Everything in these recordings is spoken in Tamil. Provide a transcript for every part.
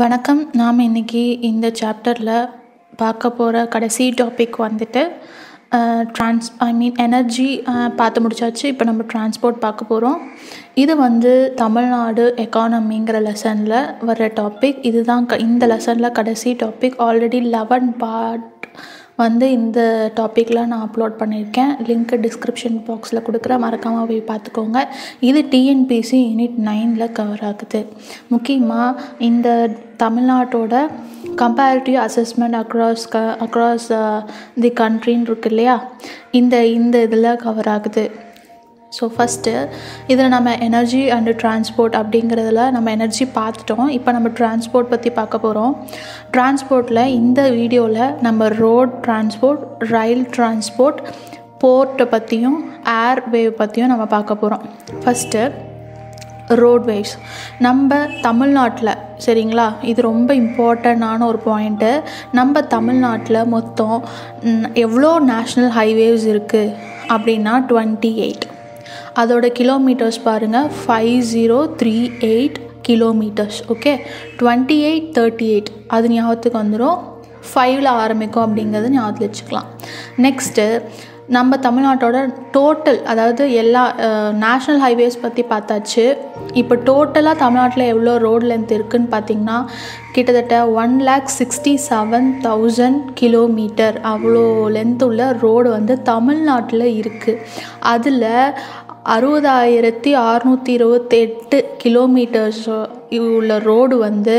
வணக்கம். நாம் இன்றைக்கி இந்த சாப்டரில் பார்க்க போகிற கடைசி டாபிக் வந்துட்டு ட்ரான்ஸ் ஐ மீன் எனர்ஜி பார்த்து முடிச்சாச்சு. இப்போ நம்ம டிரான்ஸ்போர்ட் பார்க்க போகிறோம் இது வந்து தமிழ்நாடு எக்கானமிங்கிற லெசனில் வர்ற டாபிக் இதுதான் க இந்த லெசனில் கடைசி டாபிக் ஆல்ரெடி லெவன் பார்ட் வந்து இந்த டாப்பிக்லாம் நான் அப்லோட் பண்ணியிருக்கேன். லிங்க்கு டிஸ்கிரிப்ஷன் பாக்ஸில் கொடுக்குற மறக்காமல் போய் பார்த்துக்கோங்க. இது டிஎன்பிசி யூனிட் நைனில் கவர் ஆகுது. முக்கியமாக இந்த தமிழ்நாட்டோட கம்பேரிட்டிவ் அசஸ்மெண்ட் அக்ராஸ் க அக்ராஸ் தி கண்ட்ரின்னு இருக்கு இல்லையா? இந்த இந்த இதில் கவர் ஆகுது. ஸோ ஃபஸ்ட்டு இதில் நம்ம எனர்ஜி அண்டு டிரான்ஸ்போர்ட் அப்படிங்கிறதுல நம்ம எனர்ஜி பார்த்துட்டோம். இப்போ நம்ம டிரான்ஸ்போர்ட் பற்றி பார்க்க போகிறோம் டிரான்ஸ்போர்ட்டில் இந்த வீடியோவில் நம்ம ரோட் டிரான்ஸ்போர்ட் ரயில் டிரான்ஸ்போர்ட் போர்ட்டை பற்றியும் ஏர் வேவ் பற்றியும் நம்ம பார்க்க போகிறோம் ஃபஸ்ட்டு ரோட்வேஸ் நம்ம தமிழ்நாட்டில் சரிங்களா? இது ரொம்ப இம்பார்ட்டண்ட்டான ஒரு பாயிண்ட்டு நம்ம தமிழ்நாட்டில் மொத்தம் எவ்வளோ நேஷ்னல் ஹைவேஸ் இருக்குது அப்படின்னா டுவெண்ட்டி எயிட் அதோட கிலோமீட்டர்ஸ் பாருங்கள் five zero three eight kilometres okay twenty eight thirty eight அது ஞாபகத்துக்கு வந்துடும் ஃபைவ்ல ஆரம்பிக்கும் அப்படிங்கிறது ஞாபகத்தில் வச்சுக்கலாம். நெக்ஸ்ட்டு நம்ம தமிழ்நாட்டோட டோட்டல் அதாவது எல்லா நேஷ்னல் ஹைவேஸ் பற்றி பார்த்தாச்சு. இப்போ டோட்டலாக தமிழ்நாட்டில் எவ்வளோ ரோட் லென்த் இருக்குதுன்னு பார்த்தீங்கன்னா கிட்டத்தட்ட one lakh sixty seven thousand kilometre அவ்வளோ லென்த் உள்ள ரோடு வந்து தமிழ்நாட்டில் இருக்குது அதில் அறுபதாயிரத்தி அறநூற்றி இருபத்தெட்டு கிலோமீட்டர்ஸ் உள்ள ரோடு வந்து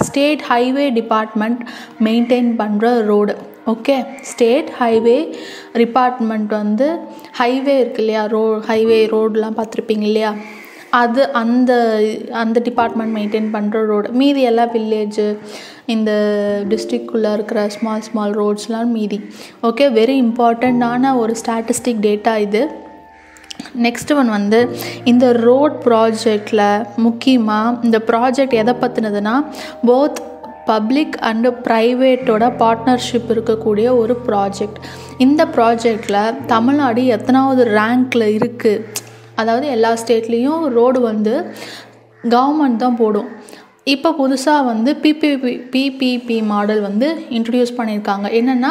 ஸ்டேட் ஹைவே டிபார்ட்மெண்ட் மெயின்டைன் பண்ணுற road okay state highway department வந்து ஹைவே இருக்கு இல்லையா? ரோ ஹைவே ரோடெலாம் பார்த்துருப்பீங்க இல்லையா? அது அந்த அந்த டிபார்ட்மெண்ட் மெயின்டைன் பண்ணுற ரோடு மீதி எல்லாம் வில்லேஜு இந்த டிஸ்ட்ரிக்குள்ளே இருக்கிற ஸ்மால் ஸ்மால் ரோட்ஸ்லாம் மீதி. ஓகே வெரி இம்பார்ட்டண்ட்டான ஒரு ஸ்டாட்டிஸ்டிக் டேட்டா இது. நெக்ஸ்ட் ஒன் வந்து இந்த ரோட் ப்ராஜெக்டில் முக்கியமாக இந்த ப்ராஜெக்ட் எதை பற்றினதுன்னா போத் பப்ளிக் அண்டு ப்ரைவேட்டோட பார்ட்னர்ஷிப் இருக்கக்கூடிய ஒரு ப்ராஜெக்ட் இந்த ப்ராஜெக்டில் தமிழ்நாடு எத்தனாவது ரேங்க்கில் இருக்குது அதாவது எல்லா ஸ்டேட்லேயும் ரோடு வந்து கவர்மெண்ட் தான் போடும். இப்போ புதுசாக வந்து பிபிபி பிபிபி மாடல் வந்து இன்ட்ரடியூஸ் பண்ணியிருக்காங்க என்னென்னா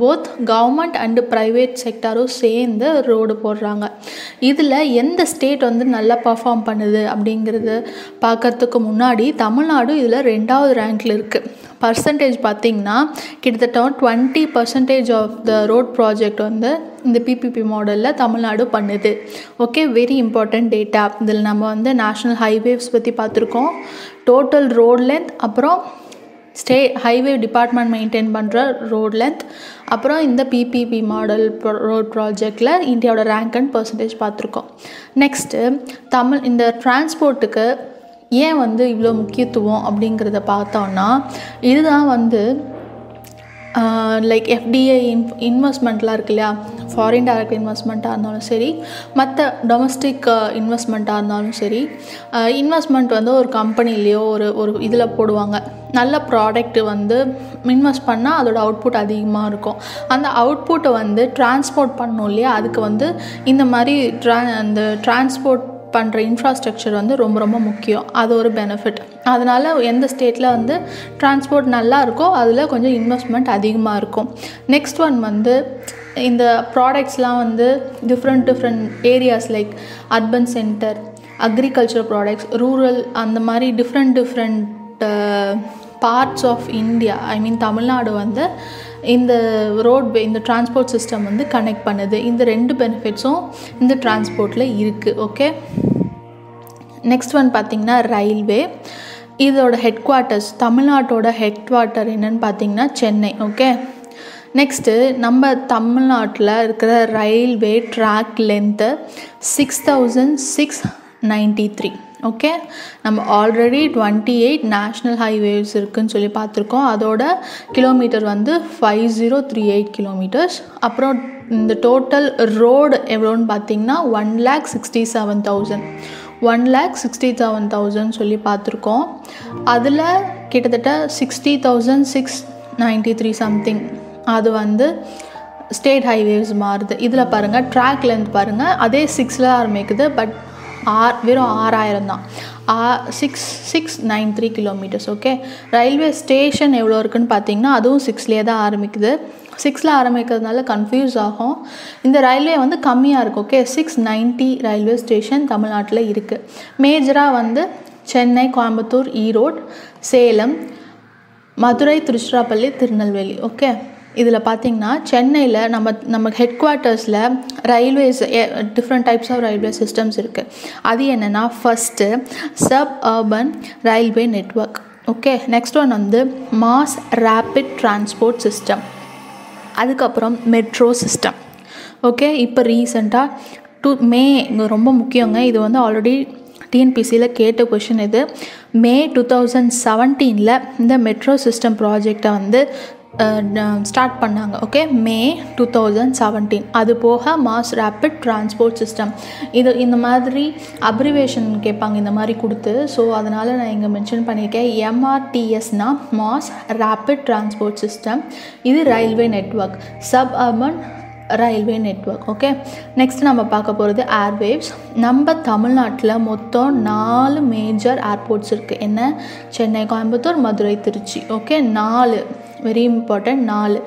போத் கவர்மெண்ட் அண்டு ப்ரைவேட் செக்டாரும் சேர்ந்து ரோடு போடுறாங்க. இதில் எந்த ஸ்டேட் வந்து நல்லா பர்ஃபார்ம் பண்ணுது அப்படிங்கிறது பார்க்கறதுக்கு முன்னாடி தமிழ்நாடு இதில் ரெண்டாவது ரேங்க்கில் இருக்குது பர்சன்டேஜ் பார்த்திங்கன்னா கிட்டத்தட்ட twenty percentage of the road project வந்து இந்த பிபிபி மாடலில் தமிழ்நாடு பண்ணுது. ஓகே வெரி இம்பார்ட்டண்ட் டேட்டா இதில் நம்ம வந்து நேஷ்னல் ஹைவேஸ் பற்றி பார்த்துருக்கோம் டோட்டல் ரோட் லென்த் அப்புறம் ஸ்டே ஹைவே டிபார்ட்மெண்ட் மெயின்டைன் பண்ணுற ரோட் லென்த் அப்புறம் இந்த பிபிபி மாடல் ரோட் ப்ராஜெக்டில் இந்தியாவோட ரேங்க் அண்ட் பர்சன்டேஜ் பார்த்துருக்கோம் நெக்ஸ்ட்டு தமிழ் இந்த டிரான்ஸ்போர்ட்டுக்கு ஏன் வந்து இவ்வளோ முக்கியத்துவம் அப்படிங்கிறத பார்த்தோன்னா இதுதான் வந்து லைக் எஃப்டிஐ இன் இன்வெஸ்ட்மெண்ட்லாம் இருக்கு இல்லையா? ஃபாரின் டைரக்ட் இன்வெஸ்ட்மெண்ட்டாக இருந்தாலும் சரி மற்ற டொமஸ்டிக் இன்வெஸ்ட்மெண்ட்டாக இருந்தாலும் சரி இன்வெஸ்ட்மெண்ட் வந்து ஒரு கம்பெனிலேயோ ஒரு ஒரு இதில் போடுவாங்க. நல்ல ப்ராடக்ட் வந்து இன்வெஸ்ட் பண்ணால் அதோட அவுட்புட் அதிகமாக இருக்கும். அந்த அவுட்புட்டை வந்து டிரான்ஸ்போர்ட் பண்ணணும் இல்லையா? அதுக்கு வந்து இந்த மாதிரி ட்ரா அந்த டிரான்ஸ்போர்ட் பண்ணுற இன்ஃப்ராஸ்ட்ரக்சர் வந்து ரொம்ப ரொம்ப முக்கியம். அது ஒரு பெனிஃபிட் அதனால் எந்த ஸ்டேட்டில் வந்து டிரான்ஸ்போர்ட் நல்லா இருக்கோ அதில் கொஞ்சம் இன்வெஸ்ட்மெண்ட் அதிகமாக இருக்கும். நெக்ஸ்ட் ஒன் வந்து இந்த ப்ராடக்ட்ஸ்லாம் வந்து different different areas like urban center agriculture products rural அந்த மாதிரி different different parts of India I mean Tamil Nadu வந்து இந்த ரோட்வே இந்த டிரான்ஸ்போர்ட் சிஸ்டம் வந்து கனெக்ட் பண்ணுது. இந்த ரெண்டு பெனிஃபிட்ஸும் இந்த டிரான்ஸ்போர்ட்டில் இருக்குது ஓகே நெக்ஸ்ட் ஒன் பார்த்திங்கன்னா ரயில்வே இதோட ஹெட் குவார்ட்டர்ஸ் தமிழ்நாட்டோட ஹெட் குவார்ட்டர் என்னன்னு பார்த்தீங்கன்னா சென்னை ஓகே நெக்ஸ்ட்டு நம்ம தமிழ்நாட்டில் இருக்கிற railway track length six thousand six ninety three okay நம்ம already twenty eight national highways இருக்குதுன்னு சொல்லி பார்த்துருக்கோம். அதோட கிலோமீட்டர் வந்து five zero three eight kilometres அப்புறம் இந்த டோட்டல் ரோடு எவ்வளோன்னு பார்த்தீங்கன்னா one lakh sixty seven thousand one lakh sixty seven thousand சொல்லி பார்த்துருக்கோம். அதில் கிட்டத்தட்ட sixty thousand six ninety three something அது வந்து ஸ்டேட் ஹைவேஸ் மாறுது. இதில் பாருங்கள் ட்ராக் லென்த் பாருங்கள் அதே சிக்ஸில் ஆரம்பிக்குது. பட் ஆர் வெறும் ஆறாயிரம் தான். Six six nine three kilometres okay railway station எவ்வளோ இருக்குன்னு பார்த்தீங்கன்னா அதுவும் சிக்ஸ்லேயே தான் ஆரம்பிக்குது. சிக்ஸில் ஆரம்பிக்கிறதுனால கன்ஃபியூஸ் ஆகும். இந்த ரயில்வே வந்து கம்மியாக இருக்குது okay six ninety railway station தமிழ்நாட்டில் இருக்குது மேஜராக வந்து சென்னை கோயம்புத்தூர் ஈரோடு சேலம் மதுரை திருச்சிராப்பள்ளி திருநெல்வேலி ஓகே இதில் பார்த்தீங்கன்னா சென்னையில் நம்ம நம்ம head குவார்ட்டர்ஸில் railways different types of railway systems இருக்குது அது என்னென்னா first suburban railway network okay next one வந்து மாஸ் ரேபிட் டிரான்ஸ்போர்ட் சிஸ்டம் அதுக்கப்புறம் மெட்ரோ சிஸ்டம் ஓகே இப்போ ரீசெண்டாக டூ மே இங்கே ரொம்ப முக்கியங்க இது வந்து ஆல்ரெடி டிஎன்பிசியில் கேட்ட கொஷின் இது. மே டூ தௌசண்ட் செவன்டீனில் இந்த மெட்ரோ சிஸ்டம் ப்ராஜெக்டை வந்து ஸ்டார்ட் பண்ணாங்க. Okay May two thousand seventeen அது போக மாஸ் ரேப்பிட் டிரான்ஸ்போர்ட் சிஸ்டம் இது இந்த மாதிரி அப்ரிவேஷன் கேட்பாங்க இந்த மாதிரி கொடுத்து. ஸோ அதனால் நான் இங்கே மென்ஷன் பண்ணியிருக்கேன். எம்ஆர்டிஎஸ்னா மாஸ் ரேப்பிட் டிரான்ஸ்போர்ட் சிஸ்டம் இது railway network suburban railway network okay next நம்ம பார்க்க போகிறது ஏர்வேவ்ஸ் நம்ம தமிழ்நாட்டில் மொத்தம் நாலு மேஜர் ஏர்போர்ட்ஸ் இருக்குது என்ன? சென்னை கோயம்புத்தூர் மதுரை திருச்சி ஓகே நாலு. வெரி இம்பார்ட்டண்ட் நாலு.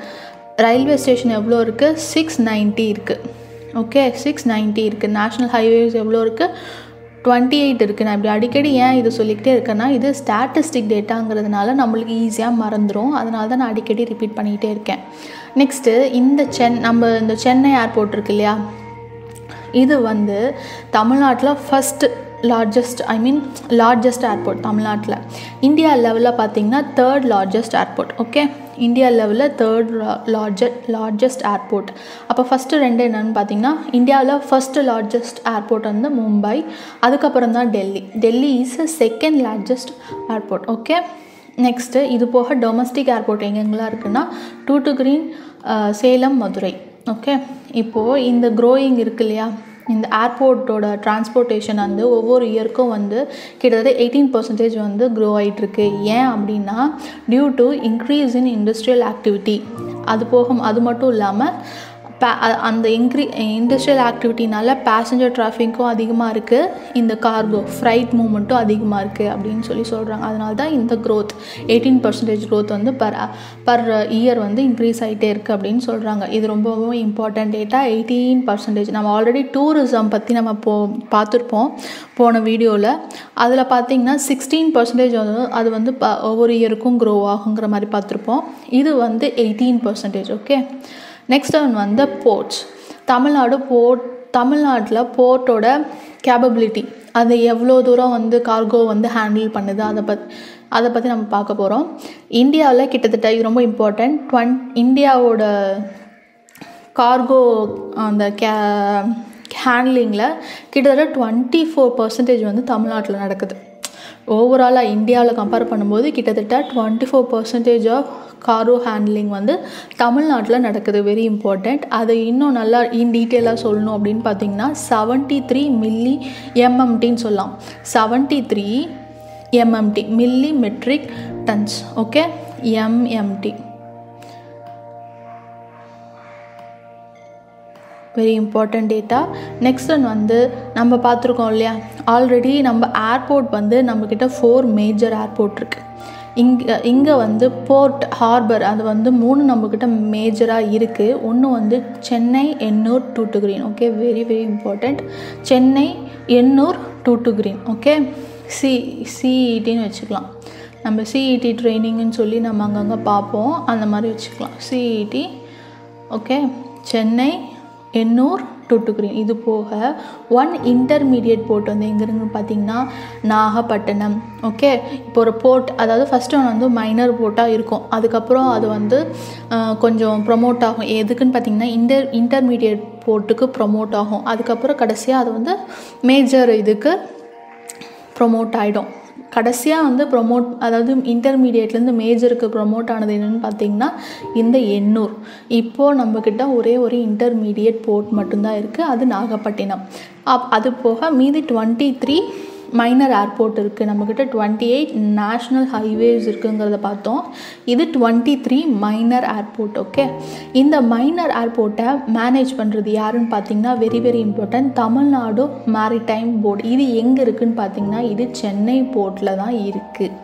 ரயில்வே ஸ்டேஷன் எவ்வளோ இருக்குது சிக்ஸ் நைன்ட்டி இருக்குது ஓகே சிக்ஸ் நைன்ட்டி இருக்குது நேஷ்னல் ஹைவேஸ் எவ்வளோ இருக்குது டுவெண்ட்டி எயிட் இருக்குது நான் இப்படி அடிக்கடி ஏன் இது சொல்லிக்கிட்டே இருக்கேன்னா இது ஸ்டாட்டிஸ்டிக் டேட்டாங்கிறதுனால நம்மளுக்கு ஈஸியாக மறந்துடும் அதனால தான் நான் அடிக்கடி ரிப்பீட் பண்ணிக்கிட்டே இருக்கேன். நெக்ஸ்ட்டு இந்த சென் நம்ம இந்த சென்னை ஏர்போர்ட் இருக்கு இல்லையா? இது வந்து தமிழ்நாட்டில் first largest I mean largest airport தமிழ்நாட்டில். இந்தியா லெவலில் பார்த்தீங்கன்னா third largest airport okay India லெவலில் தேர்ட் லார்ஜ லார்ஜஸ்ட் ஏர்போர்ட் அப்போ ஃபஸ்ட்டு ரெண்டு என்னென்னு பார்த்தீங்கன்னா இந்தியாவில் ஃபஸ்ட்டு லார்ஜஸ்ட் ஏர்போர்ட் வந்து மும்பை அதுக்கப்புறம் தான் Delhi. Delhi is second largest airport okay next இது போக டொமஸ்டிக் ஏர்போர்ட் எங்கெங்கெல்லாம் இருக்குன்னா கிரீன் சேலம் மதுரை ஓகே இப்போது இந்த க்ரோயிங் இருக்கு இல்லையா? இந்த ஏர்போர்ட்டோட டிரான்ஸ்போர்ட்டேஷன் வந்து ஒவ்வொரு இயருக்கும் வந்து கிட்டத்தட்ட எயிட்டீன் பர்சன்டேஜ் வந்து க்ரோ ஆகிட்டுருக்கு ஏன் அப்படின்னா due to increase in industrial activity அது போக அது மட்டும் இல்லாமல் பே அந்த இன்க்ரீ இண்டஸ்ட்ரியல் ஆக்டிவிட்டினால பேசஞ்சர் டிராஃபிக்கும் அதிகமாக இருக்குது இந்த கார்கோ ஃப்ரைட் மூமெண்ட்டும் அதிகமாக இருக்குது அப்படின்னு சொல்லி சொல்கிறாங்க அதனால தான் இந்த க்ரோத் எயிட்டீன் பர்சன்டேஜ் க்ரோத் வந்து பர் பர் இயர் வந்து இன்க்ரீஸ் ஆகிட்டே இருக்குது அப்படின்னு சொல்கிறாங்க இது ரொம்பவும் இம்பார்ட்டன்ட் டேட்டா எயிட்டீன் பர்சன்டேஜ் நம்ம ஆல்ரெடி டூரிசம் பற்றி நம்ம போ பார்த்துருப்போம். போன வீடியோவில் அதில் பார்த்தீங்கன்னா சிக்ஸ்டீன் பர்சன்டேஜ் வந்து அது வந்து ப ஒவ்வொரு இயருக்கும் க்ரோ ஆகுங்கிற மாதிரி பார்த்துருப்போம். இது வந்து eighteen percentage okay next one வந்து போர்ட்ஸ் தமிழ்நாடு போர்ட் தமிழ்நாட்டில் போர்ட்டோட கேப்பபிலிட்டி அது எவ்வளோ தூரம் வந்து கார்கோ வந்து ஹேண்டில் பண்ணுது அதை பத் அதை பற்றி நம்ம பார்க்க போகிறோம் இந்தியாவில் கிட்டத்தட்ட இது ரொம்ப இம்பார்ட்டண்ட் டுவென் இந்தியாவோட கார்கோ அந்த கே ஹேண்ட்லிங்கில் கிட்டத்தட்ட டுவெண்ட்டி ஃபோர் பர்சன்டேஜ் வந்து தமிழ்நாட்டில் நடக்குது. ஓவராலாக இந்தியாவில் கம்பேர் பண்ணும்போது கிட்டத்தட்ட twenty four percentage of cargo handling வந்து தமிழ்நாட்டில் நடக்குது. வெரி இம்பார்ட்டண்ட் அதை இன்னும் நல்லா இன் டீட்டெயிலாக சொல்லணும் அப்படின்னு பார்த்தீங்கன்னா செவன்ட்டி த்ரீ மில்லி எம்எம்டின்னு சொல்லலாம். Seventy three MMT milli metric tons okay MMT very important data next one வந்து நம்ம பார்த்துருக்கோம் இல்லையா? ஆல்ரெடி நம்ம ஏர்போர்ட் வந்து நம்மக்கிட்ட ஃபோர் மேஜர் ஏர்போர்ட் இருக்குது இங்கே இங்கே வந்து போர்ட் ஹார்பர் அது வந்து மூணு நம்மக்கிட்ட மேஜராக இருக்குது ஒன்று வந்து Chennai Ennore Tuticorin okay very very important Chennai Ennore Tuticorin okay C சிஇடின்னு வச்சுக்கலாம். நம்ம சிஇடி ட்ரைனிங்னு சொல்லி நம்ம அங்கங்கே பார்ப்போம். அந்த மாதிரி வச்சுக்கலாம். சிஇடி ஓகே சென்னை எண்ணூர் டூட்டுக்குரின் இது போக ஒன் இன்டர்மீடியட் போர்ட் வந்து எங்கே இருக்குன்னு பார்த்தீங்கன்னா நாகப்பட்டினம். ஓகே இப்போ ஒரு போர்ட் அதாவது ஃபஸ்ட்டு ஒன்று வந்து மைனர் போர்ட்டாக இருக்கும். அதுக்கப்புறம் அது வந்து கொஞ்சம் ப்ரொமோட் ஆகும். எதுக்குன்னு பார்த்தீங்கன்னா இன்டர் இன்டர்மீடியட் போர்ட்டுக்கு ப்ரொமோட் ஆகும். அதுக்கப்புறம் கடைசியாக அது வந்து மேஜர் இதுக்கு ப்ரொமோட் ஆகிடும் கடைசியாக வந்து ப்ரொமோட் அதாவது இன்டர்மீடியட்லேருந்து மேஜருக்கு ப்ரொமோட் ஆனது என்னென்னு பார்த்தீங்கன்னா இந்த எண்ணூர். இப்போது நம்மக்கிட்ட ஒரே ஒரு இன்டர்மீடியட் போர்ட் மட்டும்தான் இருக்குது அது நாகப்பட்டினம். அப் அது போக மீதி டுவெண்ட்டி த்ரீ மைனர் ஏர்போர்ட் இருக்குது நம்மக்கிட்ட டுவெண்ட்டி எயிட் நேஷ்னல் ஹைவேஸ் இருக்குங்கிறத பார்த்தோம். இது twenty three minor airport okay இந்த மைனர் ஏர்போர்ட்டை மேனேஜ் பண்ணுறது யாருன்னு பார்த்தீங்கன்னா very very important Tamil Nadu maritime board இது எங்கே இருக்குதுன்னு பார்த்தீங்கன்னா இது சென்னை போர்ட்டில் தான் இருக்குது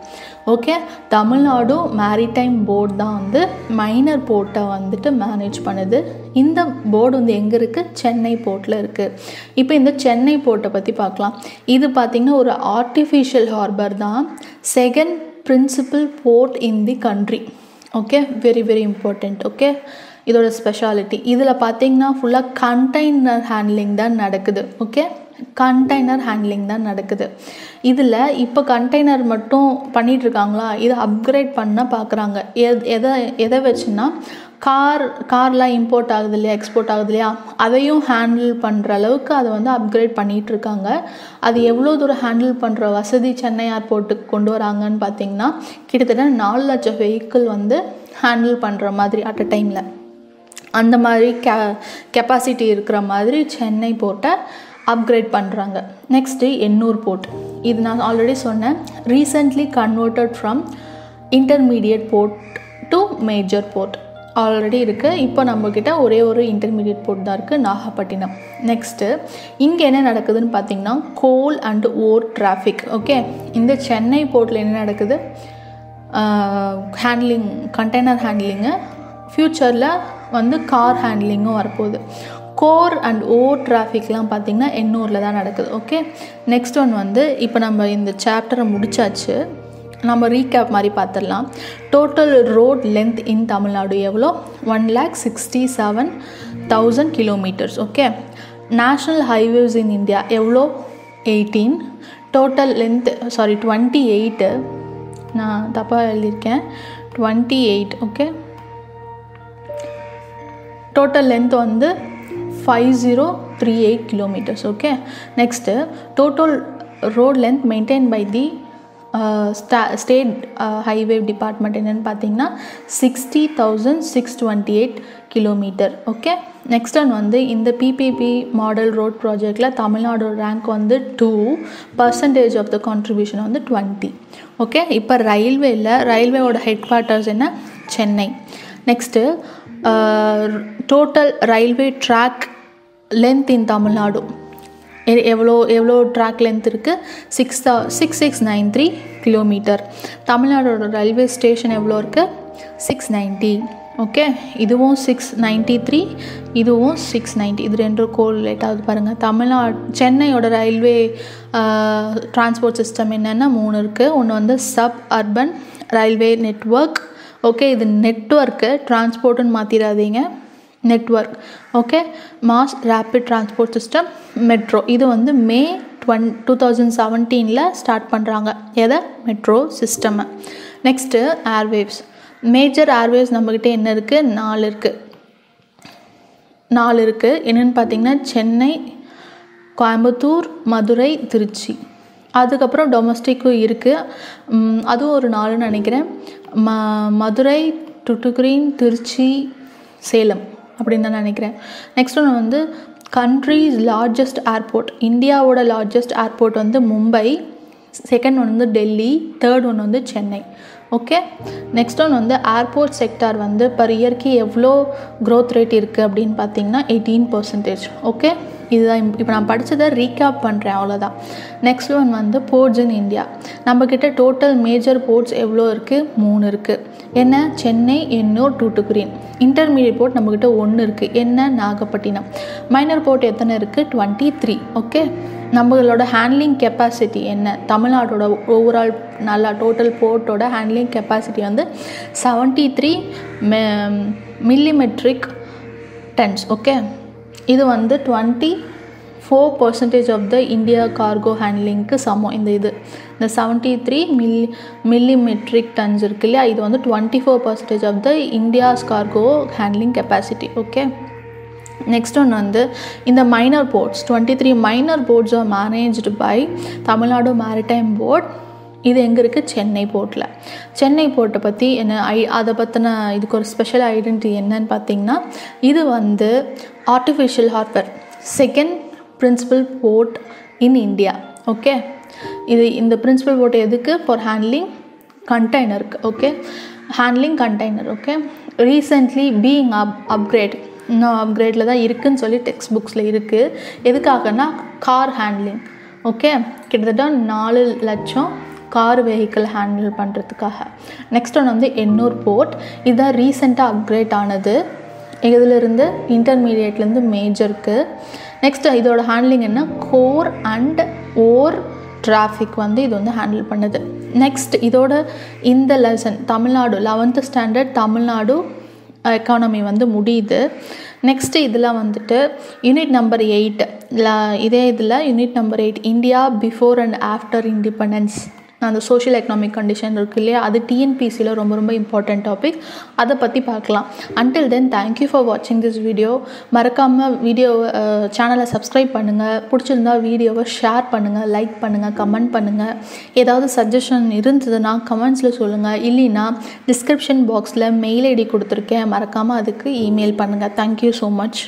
ஓகே தமிழ்நாடு மேரிடைம் போர்டு தான் வந்து மைனர் போர்ட்டை வந்துட்டு மேனேஜ் பண்ணுது. இந்த போர்டு வந்து எங்கே இருக்குது சென்னை போர்ட்டில் இருக்குது இப்போ இந்த சென்னை போர்ட்டை பற்றி பார்க்கலாம். இது பார்த்திங்கன்னா ஒரு ஆர்டிஃபிஷியல் ஹார்பர் தான். Second principal port in the country okay very very important okay இதோட ஸ்பெஷாலிட்டி இதில் பார்த்தீங்கன்னா ஃபுல்லாக கண்டெய்னர் ஹேண்ட்லிங் தான் நடக்குது. ஓகே கண்டெய்னர் ஹேண்ட்லிங் தான் நடக்குது. இதில் இப்போ கண்டெய்னர் மட்டும் பண்ணிகிட்ருக்காங்களா இதை அப்கிரேட் பண்ண பார்க்குறாங்க எது எதை எதை வச்சுன்னா கார் கார்லாம் இம்போர்ட் ஆகுது இல்லையா? எக்ஸ்போர்ட் ஆகுது இல்லையா? அதையும் ஹேண்டில் பண்ணுற அளவுக்கு அதை வந்து அப்கிரேட் பண்ணிகிட்டு இருக்காங்க அது எவ்வளோ தூரம் ஹேண்டில் பண்ணுற வசதி சென்னை ஏர்போர்ட்டுக்கு கொண்டு வராங்கன்னு பார்த்தீங்கன்னா கிட்டத்தட்ட நாலு லட்சம் வெஹிக்கிள் வந்து ஹேண்டில் பண்ணுற மாதிரி அட் அ டைமில் அந்த மாதிரி கே கெப்பாசிட்டி இருக்கிற மாதிரி சென்னை போட்ட அப்கிரேட் பண்ணுறாங்க நெக்ஸ்ட்டு எண்ணூர் போர்ட் இது நான் ஆல்ரெடி சொன்னேன். Recently converted from intermediate port to major port already இருக்குது இப்போ நம்மக்கிட்ட ஒரே ஒரு இன்டர்மீடியட் போர்ட் தான் இருக்குது நாகப்பட்டினம். நெக்ஸ்ட்டு இங்கே என்ன நடக்குதுன்னு பார்த்தீங்கன்னா coal and ore traffic okay இந்த சென்னை போர்ட்டில் என்ன நடக்குது? ஹேண்ட்லிங் கண்டெய்னர் ஹேண்ட்லிங்கு ஃப்யூச்சரில் வந்து கார் ஹேண்ட்லிங்கும் வரப்போகுது. கோர் அண்ட் ஓ டிராஃபிக்லாம் பார்த்திங்கன்னா எண்ணூரில் தான் நடக்குது ஓகே நெக்ஸ்ட் ஒன் வந்து இப்போ நம்ம இந்த சாப்டரை முடிச்சாச்சு நம்ம ரீகேப் மாதிரி பார்த்துடலாம். Total road length in Tamil Nadu எவ்வளோ? One lakh sixty seven thousand kilometres okay national highways in India எவ்வளோ? Eighteen total length sorry twenty eight நான் தப்பாக எழுதியிருக்கேன். Twenty eight okay total length வந்து five zero three eight kilometres okay next total road length maintain by the ஸ்டா ஸ்டேட் ஹைவே டிபார்ட்மெண்ட் என்னென்னு பார்த்தீங்கன்னா sixty thousand six twenty eight kilometre okay next one வந்து இந்த பிபிபி மாடல் ரோட் ப்ராஜெக்டில் தமிழ்நாடு ரேங்க் வந்து two percentage of the contribution வந்து டுவெண்ட்டி ஓகே இப்போ ரயில்வேயில் ரயில்வேவோட ஹெட் குவார்ட்டர்ஸ் என்ன Chennai next total railway track length in Tamil Nadu எவ்வளோ எவ்வளோ ட்ராக் லென்த் இருக்குது six six six nine three kilometre தமிழ்நாடோட railway station எவ்வளோ இருக்குது சிக்ஸ் நைன்ட்டி ஓகே இதுவும் சிக்ஸ் நைன்ட்டி த்ரீ இதுவும் சிக்ஸ் நைன்ட்டி இது ரெண்டும் கோல் லேட்டாகுது பாருங்கள் தமிழ்நாடு சென்னையோட ரயில்வே டிரான்ஸ்போர்ட் சிஸ்டம் என்னென்னா மூணு இருக்குது ஒன்று வந்து suburban railway network okay இது நெட்ஒர்க்கு டிரான்ஸ்போர்ட்டுன்னு மாற்றிடாதீங்க network okay mass rapid transport system metro இது வந்து மே டுவென் டூ தௌசண்ட் செவன்டீனில் ஸ்டார்ட் பண்ணுறாங்க எதை? Metro system next airwaves major airwaves நம்மக்கிட்ட என்ன இருக்குது நாலு இருக்குது நாலு இருக்குது என்னென்னு பார்த்தீங்கன்னா சென்னை கோயம்புத்தூர் மதுரை திருச்சி. அதுக்கப்புறம் டொமஸ்டிக்கும் இருக்குது அதுவும் ஒரு நாலுன்னு நினைக்கிறேன். ம மதுரை டுட்டுக்ரீன் திருச்சி சேலம். அப்படின்னு தான் நினைக்கிறேன். நெக்ஸ்ட் ஒன்று வந்து கண்ட்ரீஸ் லார்ஜஸ்ட் ஏர்போர்ட் இந்தியாவோட லார்ஜஸ்ட் ஏர்போர்ட் வந்து மும்பை. செகண்ட் ஒன் வந்து டெல்லி. தேர்ட் ஒன் வந்து சென்னை. ஓகே நெக்ஸ்ட் ஒன் வந்து ஏர்போர்ட் செக்டார் வந்து பர் இயர்க்கு எவ்வளோ க்ரோத் ரேட் இருக்குது அப்படின்னு பார்த்தீங்கன்னா எயிட்டீன் பர்சன்டேஜ் ஓகே இதுதான் இப்போ நான் படித்ததை ரீகேப் பண்ணுறேன் அவ்வளோதான் நெக்ஸ்ட் ஒன் வந்து போர்ட்ஸ் இன் இந்தியா நம்மக்கிட்ட டோட்டல் மேஜர் போர்ட்ஸ் எவ்வளோ இருக்குது மூணு இருக்குது என்ன? சென்னை எண்ணூர் டூட்டுக்குரியன் இன்டர்மீடியட் போர்ட் நம்மக்கிட்ட ஒன்று இருக்குது என்ன? நாகப்பட்டினம். மைனர் போர்ட் எத்தனை இருக்குது டுவெண்ட்டி த்ரீ ஓகே நம்மளோட ஹேண்ட்லிங் கெப்பாசிட்டி என்ன? தமிழ்நாட்டோட ஓவரால் நல்லா டோட்டல் போர்ட்டோட ஹேண்ட்லிங் கெப்பாசிட்டி வந்து செவன்ட்டி த்ரீ மெ மில்லிமெட்ரிக் டன்ஸ் ஓகே இது வந்து twenty four percentage of the India cargo ஹேண்ட்லிங்க்கு சமம். இந்த இது இந்த seventy three milli milli metric tons இருக்கு இல்லையா? இது வந்து twenty four percentage of the India's cargo handling capacity okay next ஒன்று வந்து இந்த minor ports twenty three minor ports are managed by Tamil Nadu maritime port இது எங்கே இருக்குது சென்னை போர்ட்டில் சென்னை போர்ட்டை பற்றி என்ன ஐ அதை பற்றின இதுக்கு ஒரு ஸ்பெஷல் ஐடென்டிட்டி என்னன்னு பார்த்தீங்கன்னா இது வந்து artificial harbour second principal port in India okay இது இந்த பிரின்சிபல் போர்ட் எதுக்கு? For handling கண்டெய்னருக்கு okay handling container okay recently being up upgrade இன்னும் அப்கிரேடில் தான் இருக்குதுன்னு சொல்லி டெக்ஸ்ட் புக்ஸில் இருக்குது எதுக்காகனா கார் ஹேண்ட்லிங் ஓகே கிட்டத்தட்ட நாலு லட்சம் கார் வெஹிக்கிள் ஹேண்டில் பண்ணுறதுக்காக நெக்ஸ்ட் ஒன்று வந்து எண்ணூர் போர்ட் இதுதான் ரீசெண்டாக அப்கிரேட் ஆனது. இதிலிருந்து இன்டர்மீடியட்லேருந்து மேஜருக்கு நெக்ஸ்ட் இதோட ஹேண்ட்லிங் என்ன? கோர் அண்ட் ஓர் டிராஃபிக் வந்து இது வந்து ஹேண்டில் பண்ணுது. நெக்ஸ்ட் இதோட இந்த lesson Tamil Nadu eleventh standard Tamil Nadu economy வந்து முடியுது. நெக்ஸ்ட்டு இதில் வந்துட்டு யூனிட் நம்பர் எயிட் இதே இதில் unit number eight India before and after independence அந்த சோஷியல் எக்கனாமிக் கண்டிஷன் இருக்கு இல்லையா அது டிஎன்பிசியில் ரொம்ப ரொம்ப இம்பார்ட்டன்ட் டாபிக் அதை பற்றி பார்க்கலாம். Until then thank you for வாட்சிங் திஸ் வீடியோ மறக்காமல் வீடியோ சேனலை சப்ஸ்கிரைப் பண்ணுங்கள் பிடிச்சிருந்தா வீடியோவை ஷேர் பண்ணுங்கள் லைக் பண்ணுங்கள் கமெண்ட் பண்ணுங்கள் ஏதாவது சஜஷன் இருந்ததுன்னா கமெண்ட்ஸில் சொல்லுங்கள் இல்லைன்னா டிஸ்கிரிப்ஷன் பாக்ஸில் மெயில் ஐடி கொடுத்துருக்கேன். மறக்காமல் அதுக்கு இமெயில் பண்ணுங்கள் தேங்க்யூ ஸோ மச்